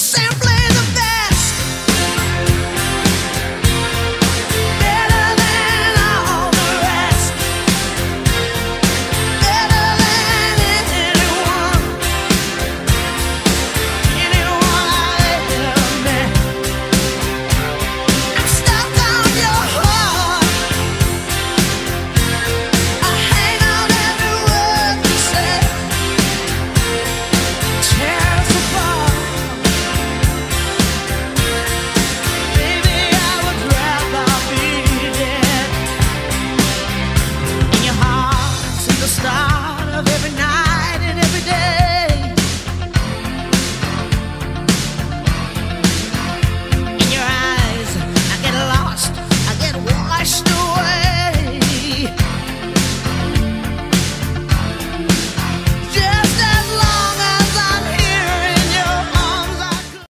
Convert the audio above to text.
Sam.